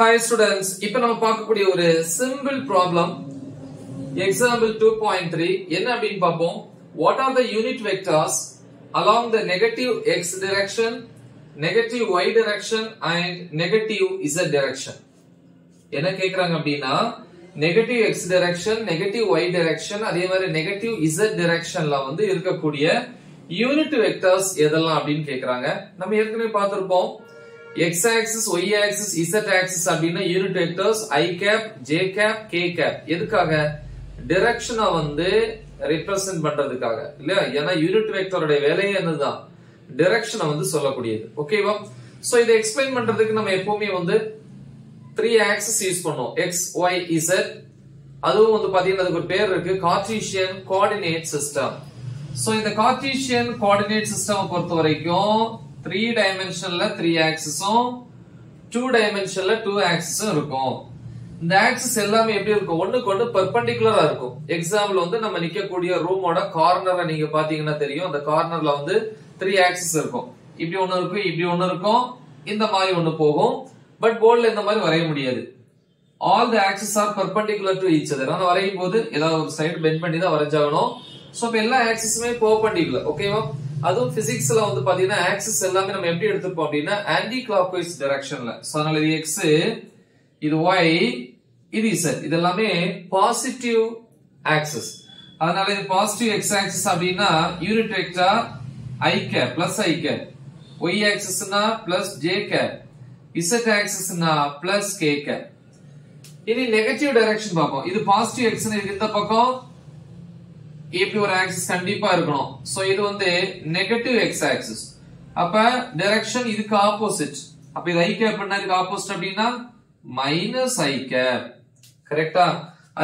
Hi students இப்ப நம்ம பார்க்கக்கூடிய ஒரு simple problem example two point three என்ன அப்படின்னு பார்ப்போம். What are the unit vectors along the negative X direction negative Y direction and negative Z direction என்ன கேக்குறாங்க அப்படின்னா negative X direction negative Y direction அதே மாதிரி நெகட்டிவ் இசட் டிரெக்ஷன்ல வந்து இருக்கக்கூடிய யூனிட் வெக்டர்ஸ் எதெல்லாம் அப்படின்னு கேக்குறாங்க. நம்ம ஏற்கனவே பார்த்திருப்போம். X axis Y axis Z axis அப்படின்னா unit vectors I cap J cap K cap எதுக்காக? டிரெக்ஷனை வந்து ரிப்ரசென்ட் பண்றதுக்காக. இல்லையா? ஏன்னா யூனிட் வெக்டருடைய வேலையே என்னதுதான்? டிரெக்ஷனை வந்து சொல்லக்கூடியது. ஓகேவா சோ இதை எக்ஸ்பிளைன் பண்றதுக்கு நம்ம எப்பவுமே வந்து த்ரீ ஆக்சஸ் யூஸ் பண்ணுவோம். எக்ஸ் ஒய் இசட் அதுவும் வந்து பாத்தீங்கன்னா அதுக்கு ஒரு பேர் இருக்கு. கார்டீசியன் கோஆர்டினேட் சிஸ்டம் சோ இந்த கார்டீசியன் கோஆர்டினேட் சிஸ்டம் பொறுத்த வரைக்கும் த்ரீ டைமென்ஷன்ல த்ரீ ஆக்சிஸும் டூ டைமென்ஷன்ல டூ ஆக்சிஸும் இருக்கும். இந்த ஆக்சிஸ் எல்லாமே எப்படி இருக்கும்? ஒண்ணுக்கு ஒண்ணு பெர்பெண்டிகுலரா இருக்கும். எக்ஸாம்பிள் வந்து நம்ம நிக்கக்கூடிய ரூமோட கார்னரை நீங்க பாத்தீங்கன்னா தெரியும். அந்த கார்னர்ல வந்து த்ரீ ஆக்சிஸ் இருக்கும். இப்படி ஒண்ணு இருக்கும் இப்படி ஒண்ணு இருக்கும். இந்த மாதிரி ஒண்ணு போகும். பட் போர்டில் இந்த மாதிரி வரைய முடியாது. All the axis are perpendicular to each other ஆனா வரையும் போது ஏதாவது ஒரு சைடு பெண்ட் பண்ணி தான் வரைஞ்சாகணும். ஸோ இப்போ எல்லா ஆக்சிஸுமே பெர்பெண்டிகுலர் ஓகேவா அதுவும் பிசிக்ஸ்ல வந்து பாத்தீங்கன்னா ஆக்சிஸ் எல்லாமே நம்ம எப்படி எடுத்துப்போம் அப்படின்னா ஆன்டி கிளாக் வைஸ் டைரக்ஷன்ல சோ அதனால இது எக்ஸ் இது ஒய் இது இசட் இது எல்லாமே பாசிட்டிவ் ஆக்சிஸ் அதனால இது பாசிட்டிவ் எக்ஸ் ஆக்சிஸ் அப்படின்னா unit vector I cap plus I cap Y ஆக்சிஸ்னா plus J cap Z ஆக்சிஸ்னா பிளஸ் கே கேப் இனி நெகட்டிவ் டைரக்ஷன் பார்ப்போம். இது பாசிட்டிவ் எக்ஸ் இருக்கு இந்த பக்கம் இப்படி ஒரு ஆக்சிஸ் கண்டிப்பா இருக்கணும். சோ இது வந்து நெகட்டிவ் எக்ஸ் ஆக்சிஸ் அப்ப டைரக்ஷன் இதுக்கு ஆப்போசிட் அப்ப இது ஐ கேப் இதுக்கு ஆப்போசிட் அப்படின்னா மைனஸ் ஐ கேப் கரெக்டா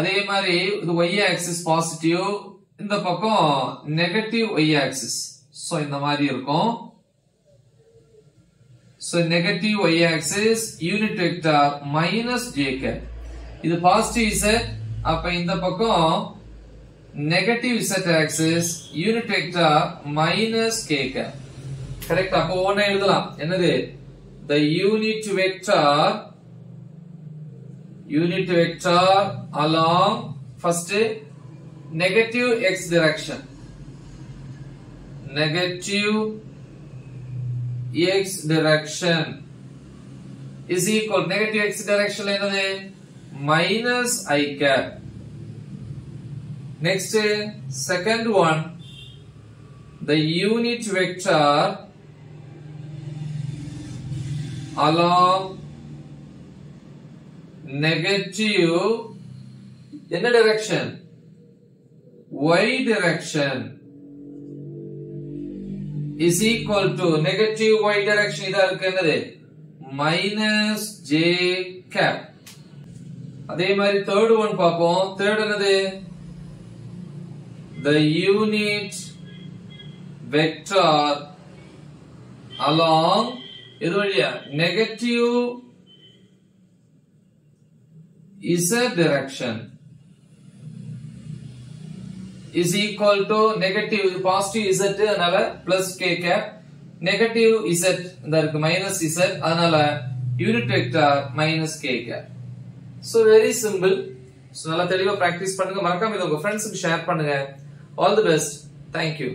அதே மாதிரி இது ஒய் ஆக்சிஸ் பாசிட்டிவ் இந்த பக்கம் நெகட்டிவ் ஒய் ஆக்சிஸ் சோ இந்த மாதிரி இருக்கும். So negative y axis unit vector minus j cap. இது positive z அப்ப இந்த பக்கம் negative z axis unit vector minus k cap. Correct அப்போ ஒண்ணு எழுதலாம் என்னது the unit vector unit vector along first negative x direction negative x direction is equal negative x direction என்னது minus i cap Next second one the unit vector along negative in என்ன direction y direction is equal to negative y direction இதா இருக்கு minus j cap அதே மாதிரி third one பாப்போம் third என்னது the unit vector along இது வழியா negative z direction is equal to negative இது positive z அதனால plus k cap negative z இந்த இருக்கு minus z அதனால unit vector minus k cap so very simple so நல்லா தெளிவா பிராக்டிஸ் பண்ணுங்க மறக்காம இதை உங்க ஃப்ரெண்ட்ஸ்க்கு ஷேர் பண்ணுங்க all the best thank you